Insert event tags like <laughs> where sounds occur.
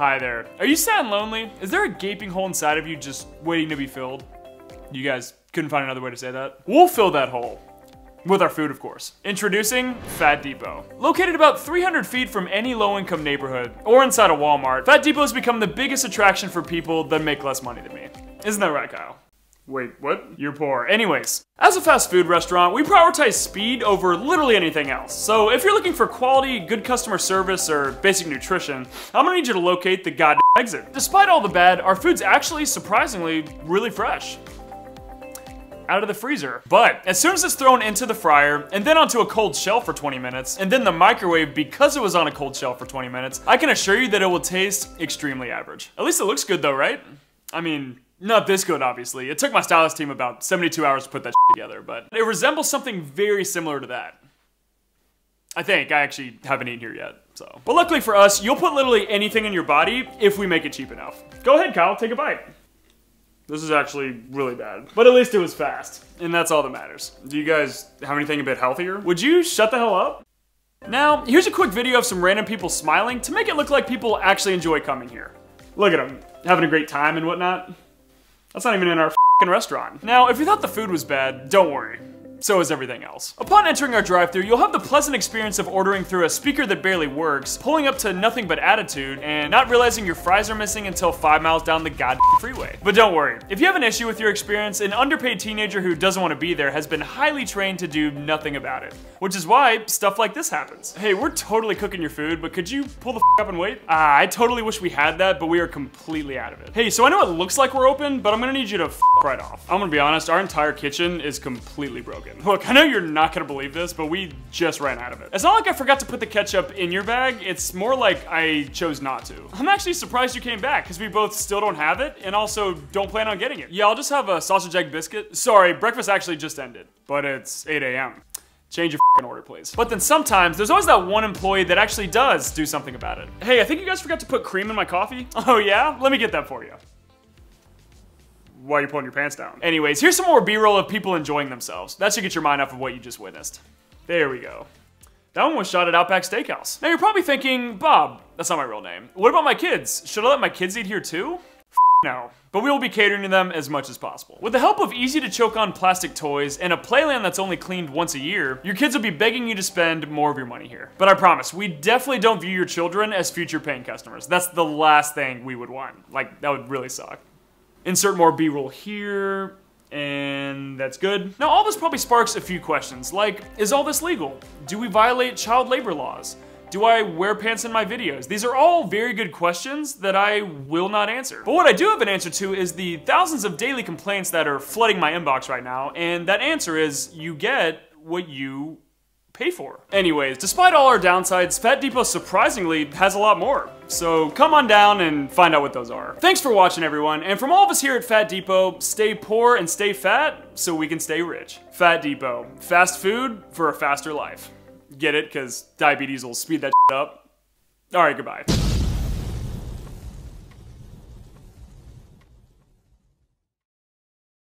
Hi there. Are you sad and lonely? Is there a gaping hole inside of you just waiting to be filled? You guys couldn't find another way to say that? We'll fill that hole. With our food, of course. Introducing Fat Depot. Located about 300 feet from any low-income neighborhood, or inside a Walmart, Fat Depot has become the biggest attraction for people that make less money than me. Isn't that right, Kyle? Wait, what? You're poor. Anyways, as a fast food restaurant, we prioritize speed over literally anything else. So if you're looking for quality, good customer service, or basic nutrition, I'm gonna need you to locate the goddamn exit. Despite all the bad, our food's actually surprisingly really fresh out of the freezer. But as soon as it's thrown into the fryer and then onto a cold shell for 20 minutes and then the microwave because it was on a cold shell for 20 minutes, I can assure you that it will taste extremely average. At least it looks good though, right? I mean, not this good, obviously. It took my stylist team about 72 hours to put that <laughs> together, but it resembles something very similar to that. I think. I actually haven't eaten here yet, so. But luckily for us, you'll put literally anything in your body if we make it cheap enough. Go ahead, Kyle, take a bite. This is actually really bad. But at least it was fast, and that's all that matters. Do you guys have anything a bit healthier? Would you shut the hell up? Now, here's a quick video of some random people smiling to make it look like people actually enjoy coming here. Look at them, having a great time and whatnot. That's not even in our restaurant. Now, if you thought the food was bad, don't worry so is everything else. Upon entering our drive through you'll have the pleasant experience of ordering through a speaker that barely works, pulling up to nothing but attitude, and not realizing your fries are missing until five miles down the goddamn freeway. But don't worry, if you have an issue with your experience, an underpaid teenager who doesn't want to be there has been highly trained to do nothing about it. Which is why stuff like this happens. Hey, we're totally cooking your food, but could you pull the up and wait? Ah, I totally wish we had that, but we are completely out of it. Hey, so I know it looks like we're open, but I'm gonna need you to right off. I'm gonna be honest, our entire kitchen is completely broken. Look, I know you're not gonna believe this, but we just ran out of it. It's not like I forgot to put the ketchup in your bag, it's more like I chose not to. I'm actually surprised you came back, because we both still don't have it, and also don't plan on getting it. Yeah, I'll just have a sausage egg biscuit. Sorry, breakfast actually just ended, but it's 8 a.m. Change your order, please. But then sometimes, there's always that one employee that actually does do something about it. Hey, I think you guys forgot to put cream in my coffee. <laughs> Oh yeah? Let me get that for you why are you pulling your pants down? Anyways, here's some more B-roll of people enjoying themselves. That should get your mind off of what you just witnessed. There we go. That one was shot at Outback Steakhouse. Now you're probably thinking, Bob, that's not my real name. What about my kids? Should I let my kids eat here too? no, but we will be catering to them as much as possible. With the help of easy to choke on plastic toys and a playland that's only cleaned once a year, your kids will be begging you to spend more of your money here. But I promise, we definitely don't view your children as future paying customers. That's the last thing we would want. Like, that would really suck. Insert more B-roll here, and that's good. Now all this probably sparks a few questions, like, is all this legal? Do we violate child labor laws? Do I wear pants in my videos? These are all very good questions that I will not answer. But what I do have an answer to is the thousands of daily complaints that are flooding my inbox right now, and that answer is you get what you pay for. Anyways, despite all our downsides, Fat Depot surprisingly has a lot more. So come on down and find out what those are. Thanks for watching everyone, and from all of us here at Fat Depot, stay poor and stay fat so we can stay rich. Fat Depot, fast food for a faster life. Get it? Cause diabetes will speed that <laughs> up. Alright, goodbye.